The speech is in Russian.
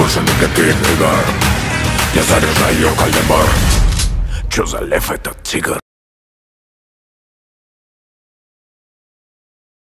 больше негативный удар Я заряжаю калибр Чё за лев этот тигр?